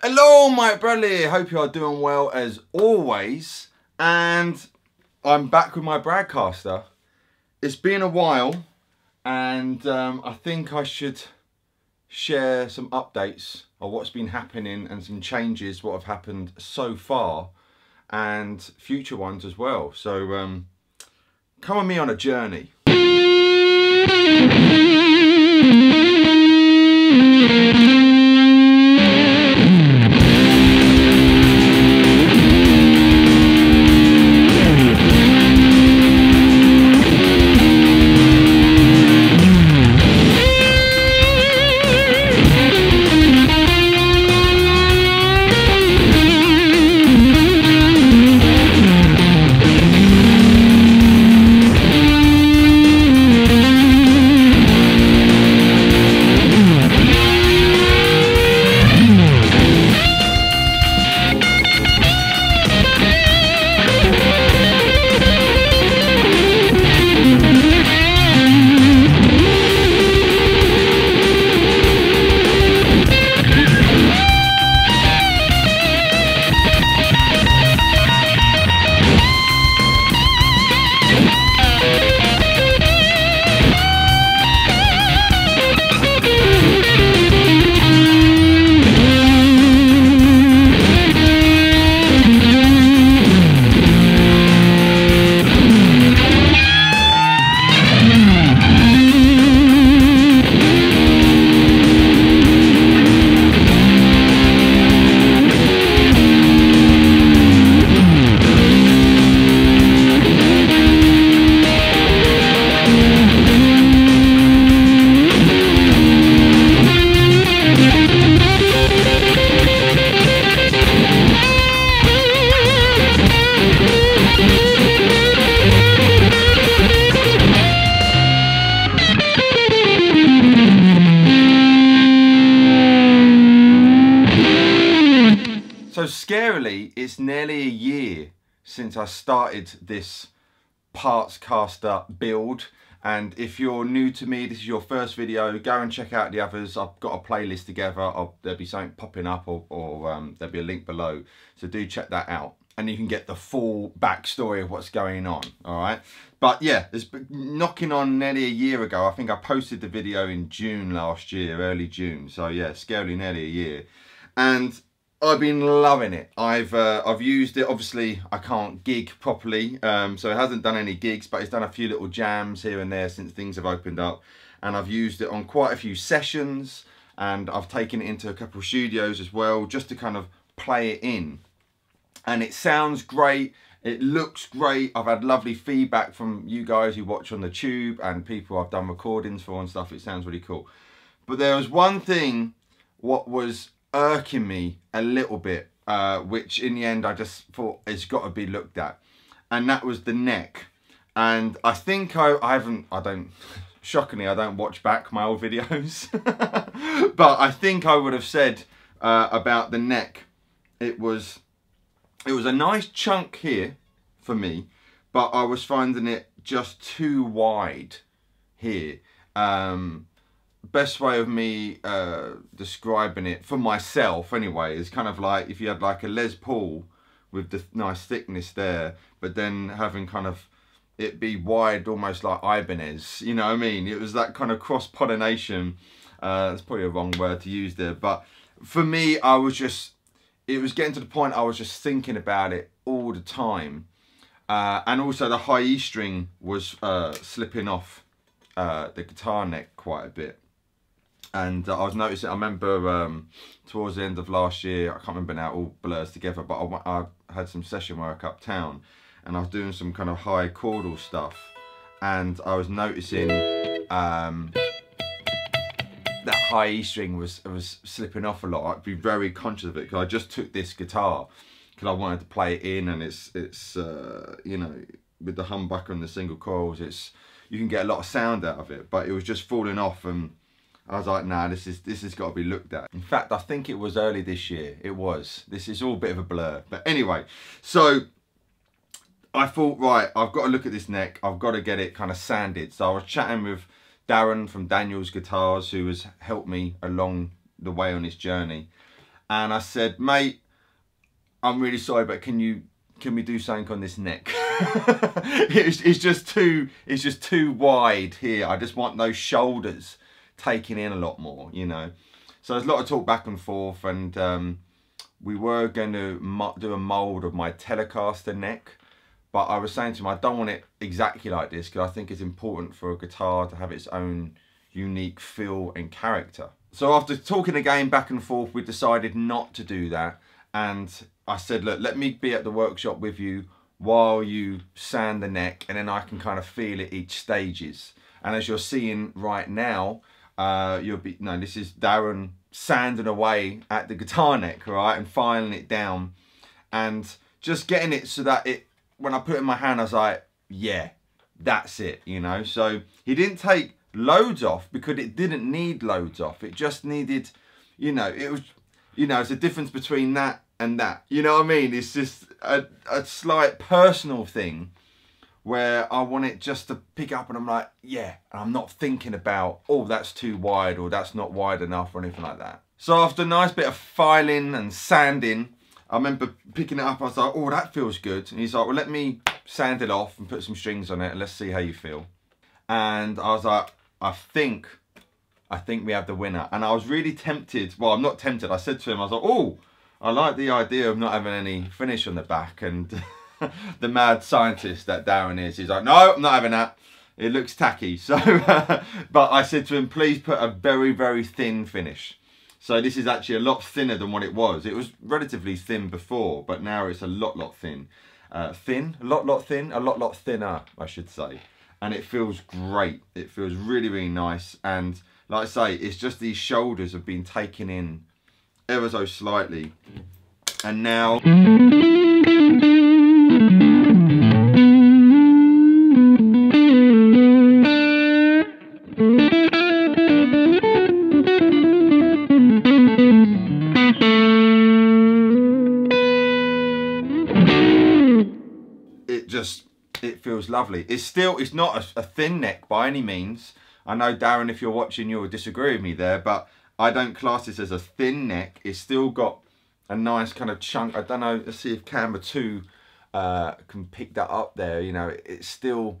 Hello, Mike Bradley. Hope you are doing well as always. And I'm back with my Bradcaster. It's been a while, and um, I think I should share some updates of what's been happening and some changes, what have happened so far, and future ones as well. So um, come with me on a journey. scarily, it's nearly a year since I started this partscaster build. And if you're new to me, this is your first video, go and check out the others. I've got a playlist together. I'll, there'll be something popping up or, or um, there'll be a link below. So do check that out. And you can get the full backstory of what's going on, all right? But yeah, it's knocking on nearly a year ago. I think I posted the video in June last year, early June. So yeah, scarily nearly a year. And I've been loving it. I've uh, I've used it. Obviously, I can't gig properly, um, so it hasn't done any gigs, but it's done a few little jams here and there since things have opened up. And I've used it on quite a few sessions, and I've taken it into a couple of studios as well, just to kind of play it in. And it sounds great. It looks great. I've had lovely feedback from you guys who watch on the tube and people I've done recordings for and stuff. It sounds really cool. But there was one thing what was irking me a little bit, uh, which in the end I just thought it's got to be looked at. And that was the neck. And I think I, I haven't, I don't, shockingly, I don't watch back my old videos. but I think I would have said uh, about the neck, it was, it was a nice chunk here for me, but I was finding it just too wide here. Um, best way of me uh, describing it for myself anyway is kind of like if you had like a Les Paul with the nice thickness there, but then having kind of it be wide almost like Ibanez, you know what I mean? It was that kind of cross-pollination. Uh, that's probably a wrong word to use there, but for me, I was just, it was getting to the point I was just thinking about it all the time. Uh, and also the high E string was uh, slipping off uh, the guitar neck quite a bit and I was noticing, I remember um, towards the end of last year, I can't remember now, all blurs together, but I, I, had some session work uptown and I was doing some kind of high chordal stuff and I was noticing um, that high E string was, was slipping off a lot. I'd be very conscious of it because I just took this guitar because I wanted to play it in and it's, it's uh, you know, with the humbucker and the single coils, it's, you can get a lot of sound out of it, but it was just falling off and I was like, nah, this is this has got to be looked at. In fact, I think it was early this year. It was. This is all a bit of a blur. But anyway, so I thought, right, I've got to look at this neck. I've got to get it kind of sanded. So I was chatting with Darren from Daniel's Guitars, who has helped me along the way on this journey. and I said, mate, I'm really sorry, but can you can we do something on this neck? it's, it's just too it's just too wide here. I just want those shoulders taking in a lot more, you know. So there's a lot of talk back and forth, and um, we were going to do a mold of my Telecaster neck, but I was saying to him I don't want it exactly like this because I think it's important for a guitar to have its own unique feel and character. So after talking again back and forth, we decided not to do that. And I said, look, let me be at the workshop with you while you sand the neck and then I can kind of feel it each stages. And as you're seeing right now, uh, you'll be, no, this is Darren sanding away at the guitar neck, right? And filing it down and just getting it so that it, when I put it in my hand, I was like, yeah, that's it, you know? So he didn't take loads off because it didn't need loads off. It just needed, you know, it was, you know, it's a difference between that and that. You know what I mean? It's just a, a slight personal thing where I want it just to pick up and I'm like, yeah, and I'm not thinking about, oh, that's too wide or that's not wide enough or anything like that. So after a nice bit of filing and sanding, I remember picking it up, I was like, oh, that feels good. And he's like, well, let me sand it off and put some strings on it and let's see how you feel. And I was like, I think, I think we have the winner. And I was really tempted. Well, I'm not tempted. I said to him, I was like, oh, I like the idea of not having any finish on the back. And the mad scientist that Darren is, he's like, no, I'm not having that. It looks tacky. So, but I said to him, please put a very, very thin finish. So this is actually a lot thinner than what it was. It was relatively thin before, but now it's a lot, lot thin. Uh, thin, a lot, lot thin, a lot, lot thinner, I should say and it feels great. It feels really, really nice. And like I say, it's just these shoulders have been taken in ever so slightly. And now... lovely. It's still, it's not a, a, thin neck by any means. I know, Darren, if you're watching, you'll disagree with me there, but I don't class this as a thin neck. It's still got a nice kind of chunk. I don't know, let's see if camera 2 uh, can pick that up there. You know, it's still,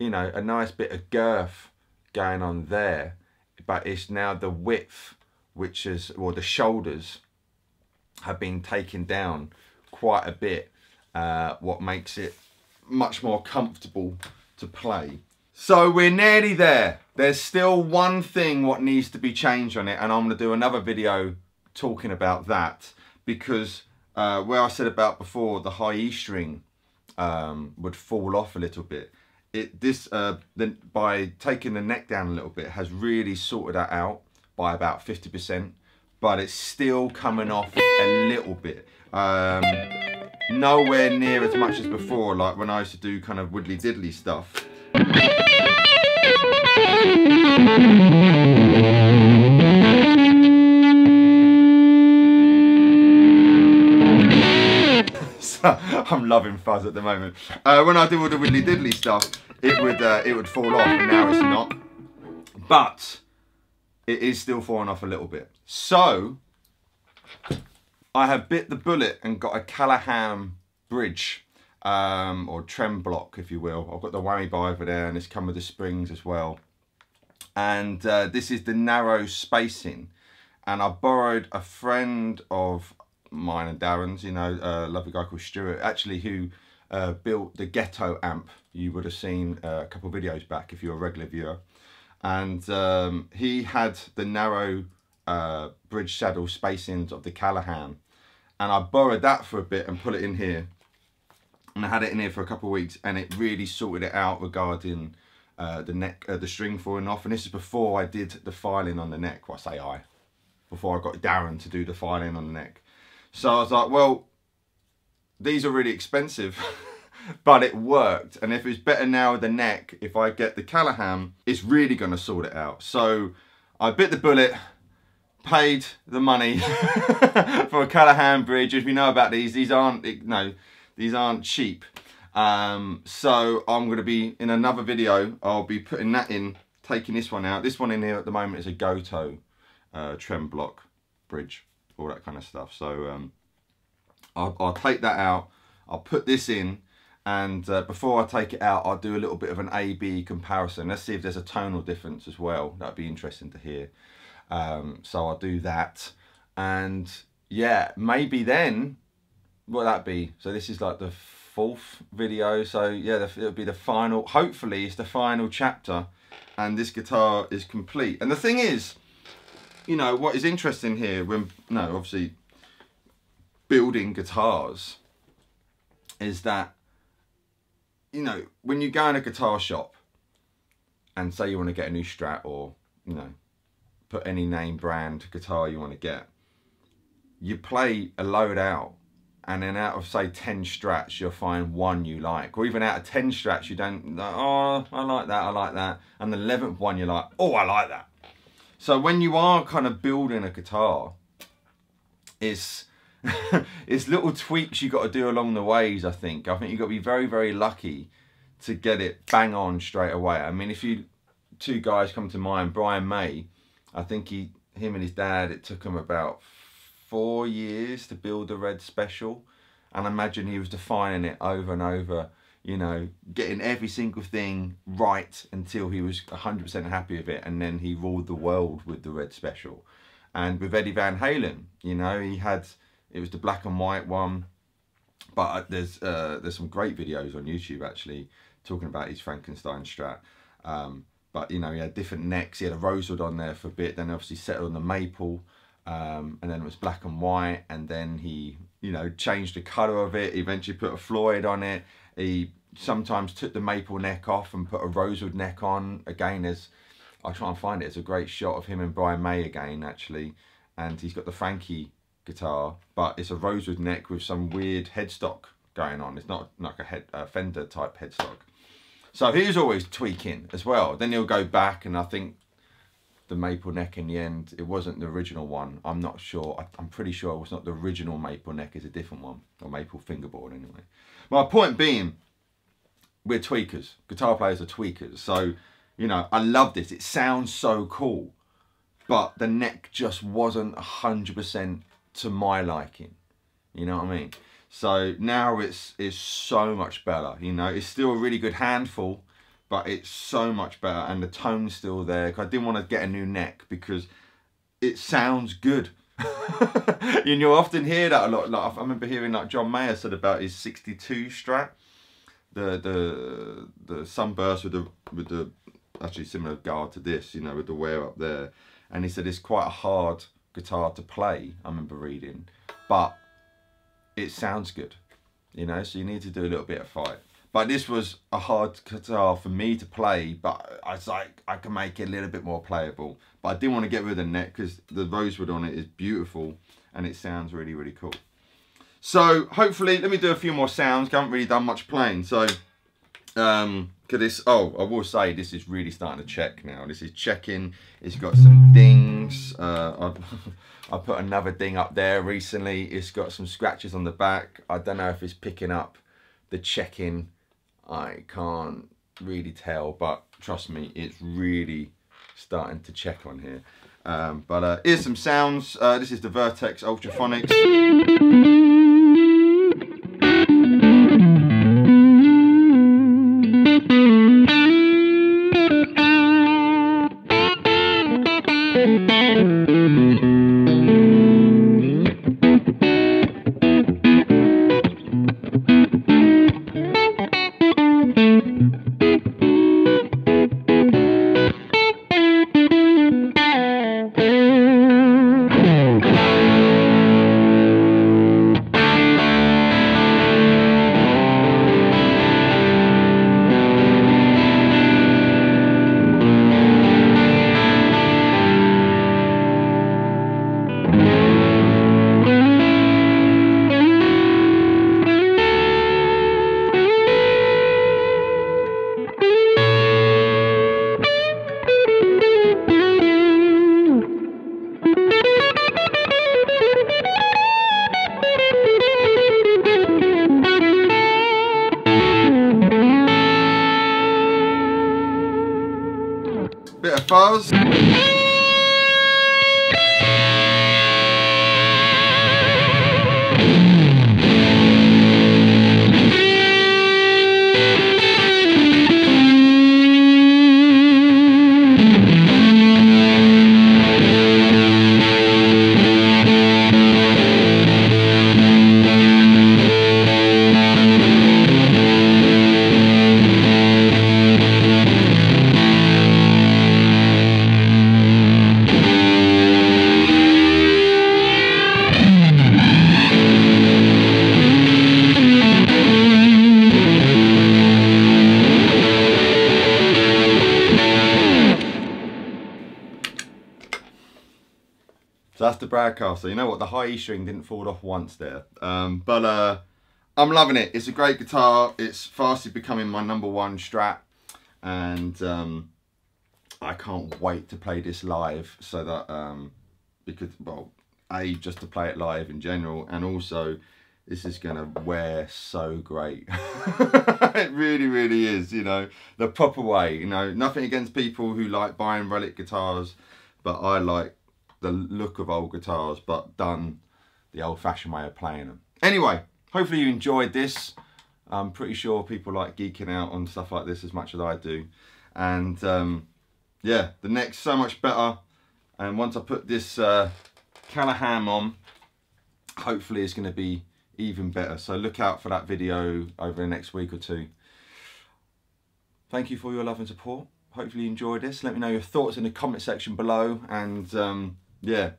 you know, a nice bit of girth going on there, but it's now the width, which is, or the shoulders have been taken down quite a bit, uh, what makes it much more comfortable to play. So we're nearly there. There's still one thing what needs to be changed on it and I'm going to do another video talking about that because uh, where I said about before the high E string um, would fall off a little bit. It this uh, then by taking the neck down a little bit has really sorted that out by about 50% but it's still coming off a little bit. Um, nowhere near as much as before, like when I used to do kind of widdly diddly stuff. I'm loving fuzz at the moment. Uh, when I do all the widdly diddly stuff, it would uh, it would fall off, and now it's not. But it is still falling off a little bit. So I have bit the bullet and got a Callaham bridge um, or trem block, if you will. I've got the whammy bar over there and it's come with the springs as well. And uh, this is the narrow spacing. And I borrowed a friend of mine and Darren's, you know, a lovely guy called Stuart, actually who uh, built the Ghetto amp you would have seen uh, a couple videos back if you're a regular viewer. And um, he had the narrow uh, bridge saddle spacings of the Callaham. And I borrowed that for a bit and put it in here. And I had it in here for a couple of weeks and it really sorted it out regarding uh, the neck, uh, the string falling off. And this is before I did the filing on the neck. Well, I say I. Before I got Darren to do the filing on the neck. So I was like, well, these are really expensive. but it worked. And if it's better now with the neck, if I get the Callaham, it's really going to sort it out. So I bit the bullet, paid the money for a Callaham bridge. If you know about these, these aren't, no, these aren't cheap. Um, so I'm going to be, in another video, I'll be putting that in, taking this one out. This one in here at the moment is a Gotoh uh, trem block bridge all that kind of stuff. So um, I'll, I'll take that out. I'll put this in and uh, before I take it out I'll do a little bit of an A-B comparison. Let's see if there's a tonal difference as well. That'd be interesting to hear. Um, so I'll do that. And yeah maybe then what that be? So this is like the fourth video. So yeah it'll be the final hopefully it's the final chapter and this guitar is complete. And the thing is you know what is interesting here when no obviously building guitars is that you know, when you go in a guitar shop and say you want to get a new Strat or, you know, put any name brand guitar you want to get, you play a load out and then out of say 10 strats you'll find one you like. Or even out of 10 strats you don't oh I like that I like that. And the 11th one you're like oh I like that. So when you are kind of building a guitar it's it's little tweaks you got to do along the ways, I think. I think you've got to be very, very lucky to get it bang on straight away. I mean, if you, two guys come to mind, Brian May, I think he, him and his dad, it took him about four years to build the Red Special. And I imagine he was defining it over and over, you know, getting every single thing right until he was 100% happy with it. And then he ruled the world with the Red Special. And with Eddie Van Halen, you know, he had it was the black and white one. But uh, there's uh, there's some great videos on YouTube actually talking about his Frankenstein Strat. Um, but you know he had different necks. He had a rosewood on there for a bit. Then obviously settled on the maple. Um, and then it was black and white. And then he you know changed the colour of it. He eventually put a Floyd on it. He sometimes took the maple neck off and put a rosewood neck on. Again, there's I'll try and find it. It's a great shot of him and Brian May again actually. And he's got the Frankie guitar, but it's a rosewood neck with some weird headstock going on. It's not like a head, a Fender type headstock. So he's always tweaking as well. Then he'll go back and I think the maple neck in the end, it wasn't the original one. I'm not sure. I, am pretty sure it was not the original maple neck. It's a different one. Or maple fingerboard anyway. My point being, we're tweakers. Guitar players are tweakers. So, you know, I love this. It sounds so cool. But the neck just wasn't 100% to my liking. You know what I mean? So now it's it's so much better. You know, it's still a really good handful, but it's so much better, and the tone's still there. I didn't want to get a new neck because it sounds good. and you often hear that a lot. Like I remember hearing like John Mayer said about his '62 Strat, the the the sunburst with the with the actually similar guard to this. You know, with the wear up there, and he said it's quite a hard guitar to play, I remember reading, but it sounds good, you know, so you need to do a little bit of fight. But this was a hard guitar for me to play, but I was like, I can make it a little bit more playable. But I didn't want to get rid of the neck because the rosewood on it is beautiful and it sounds really, really cool. So hopefully, let me do a few more sounds. I haven't really done much playing. So, um, this, oh, I will say this is really starting to check now. This is checking. It's got some dings. Uh, I put another ding up there recently. It's got some scratches on the back. I don't know if it's picking up the checking. I can't really tell, but trust me, it's really starting to check on here. Um, but uh, here's some sounds. Uh, this is the Vertex Ultraphonix. That's the Bradcaster. You know what? The high E string didn't fall off once there. Um, but uh, I'm loving it. It's a great guitar. It's fastly becoming my number one Strat. And um, I can't wait to play this live so that, um, because, well, A, just to play it live in general. And also, this is going to wear so great. it really, really is, you know, the proper way, you know, nothing against people who like buying relic guitars, but I like the look of old guitars, but done the old fashioned way of playing them. Anyway, hopefully you enjoyed this. I'm pretty sure people like geeking out on stuff like this as much as I do. And um, yeah, the neck's so much better. And once I put this uh, Callaham on, hopefully it's going to be even better. So look out for that video over the next week or two. Thank you for your love and support. Hopefully you enjoyed this. Let me know your thoughts in the comment section below. And um, yeah,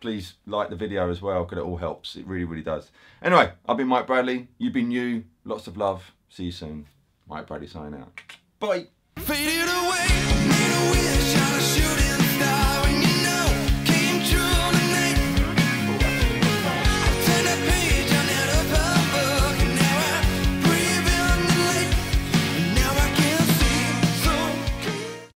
please like the video as well because it all helps. It really, really does. Anyway, I've been Mike Bradley. You've been you. Lots of love. See you soon. Mike Bradley signing out. Bye.